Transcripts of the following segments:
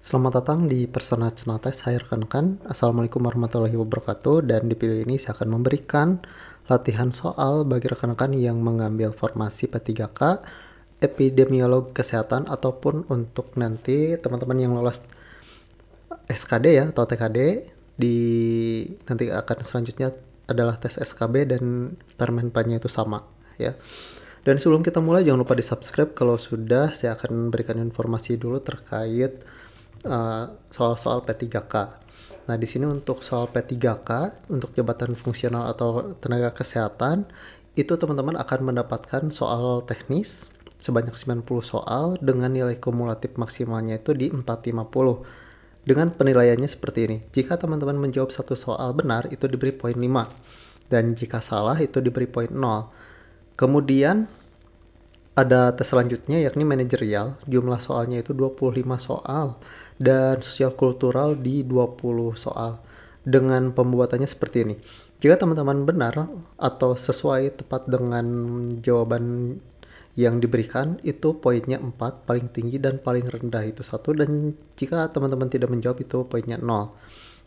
Selamat datang di Persona Cenates, saya rekan-rekan. Assalamualaikum warahmatullahi wabarakatuh. Dan di video ini saya akan memberikan latihan soal bagi rekan-rekan yang mengambil formasi P3K, epidemiolog kesehatan, ataupun untuk nanti teman-teman yang lolos SKD ya, atau TKD, di nanti akan selanjutnya adalah tes SKB dan permenpannya itu sama ya. Dan sebelum kita mulai jangan lupa di subscribe kalau sudah saya akan berikan informasi dulu terkait soal uh, soal-soal P3K. Nah, di sini untuk soal P3K untuk jabatan fungsional atau tenaga kesehatan itu teman-teman akan mendapatkan soal teknis sebanyak 90 soal dengan nilai kumulatif maksimalnya itu di 450 dengan penilaiannya seperti ini. Jika teman-teman menjawab satu soal benar itu diberi poin 5 dan jika salah itu diberi poin 0. Kemudian ada tes selanjutnya yakni manajerial, jumlah soalnya itu 25 soal dan sosial kultural di 20 soal dengan pembuatannya seperti ini. Jika teman-teman benar atau sesuai tepat dengan jawaban yang diberikan itu poinnya 4 paling tinggi dan paling rendah itu satu dan jika teman-teman tidak menjawab itu poinnya 0.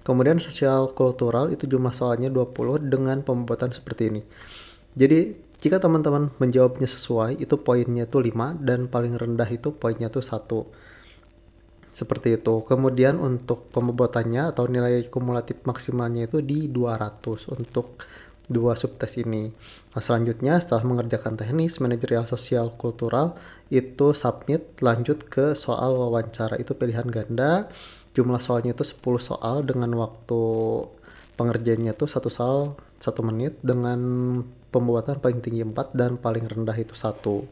Kemudian sosial kultural itu jumlah soalnya 20 dengan pembuatan seperti ini. Jadi jika teman-teman menjawabnya sesuai, itu poinnya tuh 5 dan paling rendah itu poinnya tuh 1. Seperti itu. Kemudian untuk pembobotannya atau nilai kumulatif maksimalnya itu di 200 untuk dua subtes ini. Nah, selanjutnya setelah mengerjakan teknis, manajerial sosial kultural itu submit lanjut ke soal wawancara. Itu pilihan ganda. Jumlah soalnya itu 10 soal dengan waktu pengerjaannya itu satu soal satu menit dengan pembuatan paling tinggi 4 dan paling rendah itu satu.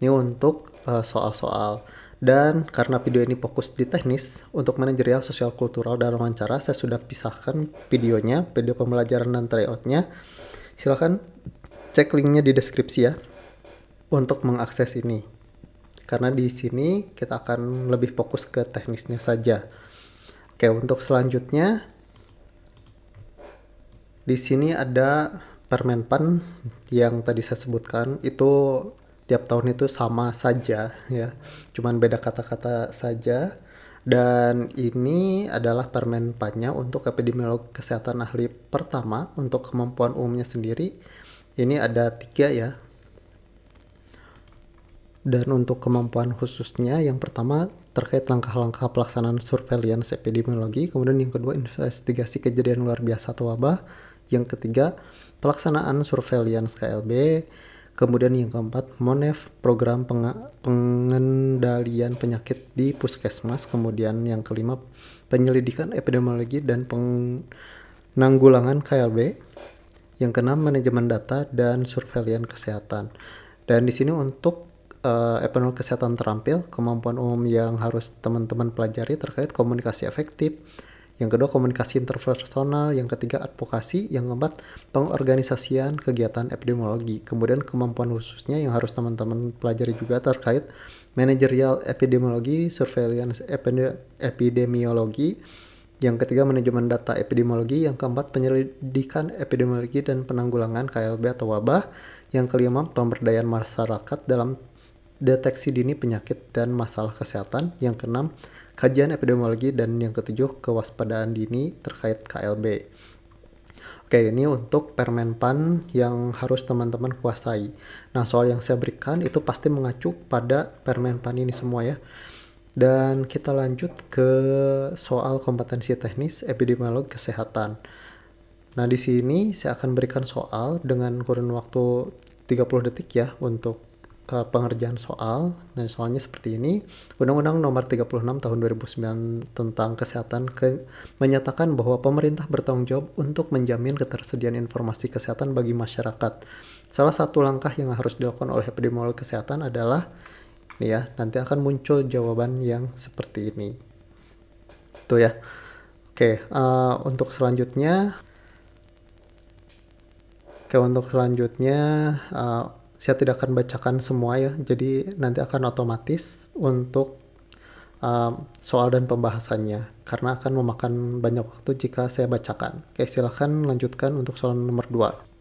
Ini untuk uh, soal-soal. Dan karena video ini fokus di teknis, untuk manajerial sosial kultural dan wawancara, saya sudah pisahkan videonya, video pembelajaran dan tryoutnya. Silahkan cek linknya di deskripsi ya, untuk mengakses ini. Karena di sini kita akan lebih fokus ke teknisnya saja. Oke, untuk selanjutnya, di sini ada Permenpan yang tadi saya sebutkan itu tiap tahun itu sama saja ya, cuman beda kata-kata saja. Dan ini adalah permenpannya untuk epidemiolog kesehatan ahli pertama untuk kemampuan umumnya sendiri. Ini ada tiga ya. Dan untuk kemampuan khususnya yang pertama terkait langkah-langkah pelaksanaan surveillance epidemiologi, kemudian yang kedua investigasi kejadian luar biasa atau wabah, yang ketiga pelaksanaan surveillance KLB, kemudian yang keempat MONEF program pengendalian penyakit di puskesmas, kemudian yang kelima penyelidikan epidemiologi dan penanggulangan KLB, yang keenam manajemen data dan surveillance kesehatan. Dan di sini untuk uh, epidemiolog kesehatan terampil, kemampuan umum yang harus teman-teman pelajari terkait komunikasi efektif, yang kedua komunikasi interpersonal, yang ketiga advokasi, yang keempat pengorganisasian kegiatan epidemiologi. Kemudian kemampuan khususnya yang harus teman-teman pelajari juga terkait manajerial epidemiologi, surveillance epidemiologi, yang ketiga manajemen data epidemiologi, yang keempat penyelidikan epidemiologi dan penanggulangan KLB atau wabah, yang kelima pemberdayaan masyarakat dalam deteksi dini penyakit dan masalah kesehatan, yang keenam kajian epidemiologi, dan yang ketujuh kewaspadaan dini terkait KLB. Oke, ini untuk permenpan yang harus teman-teman kuasai. Nah, soal yang saya berikan itu pasti mengacu pada permenpan ini semua ya. Dan kita lanjut ke soal kompetensi teknis epidemiolog kesehatan. Nah, di sini saya akan berikan soal dengan kurun waktu 30 detik ya untuk uh, pengerjaan soal dan soalnya seperti ini Undang-Undang Nomor 36 Tahun 2009 tentang Kesehatan ke menyatakan bahwa pemerintah bertanggung jawab untuk menjamin ketersediaan informasi kesehatan bagi masyarakat. Salah satu langkah yang harus dilakukan oleh epidemiolog kesehatan adalah ini ya, nanti akan muncul jawaban yang seperti ini. Tuh ya. Oke, uh, untuk selanjutnya Oke, untuk selanjutnya uh, saya tidak akan bacakan semua ya, jadi nanti akan otomatis untuk uh, soal dan pembahasannya, karena akan memakan banyak waktu jika saya bacakan. Oke, silahkan lanjutkan untuk soal nomor 2.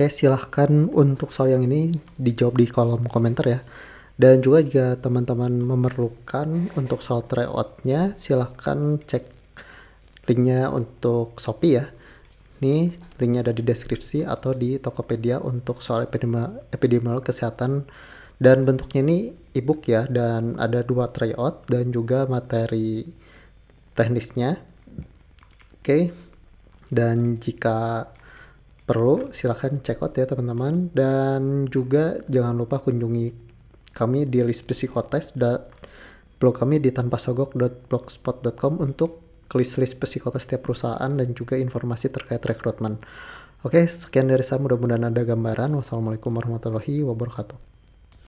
Oke, silahkan untuk soal yang ini dijawab di kolom komentar ya. Dan juga jika teman-teman memerlukan untuk soal tryout-nya, silahkan cek linknya untuk Shopee ya. Ini linknya ada di deskripsi atau di Tokopedia untuk soal epidemiolog kesehatan dan bentuknya ini ebook ya dan ada dua tryout dan juga materi teknisnya. Oke. Dan jika perlu silahkan check out ya teman-teman dan juga jangan lupa kunjungi kami di list psikotes dan blog kami di tanpasogok.blogspot.com untuk list-list psikotes setiap perusahaan dan juga informasi terkait rekrutmen. Oke, sekian dari saya. Mudah-mudahan ada gambaran. Wassalamualaikum warahmatullahi wabarakatuh.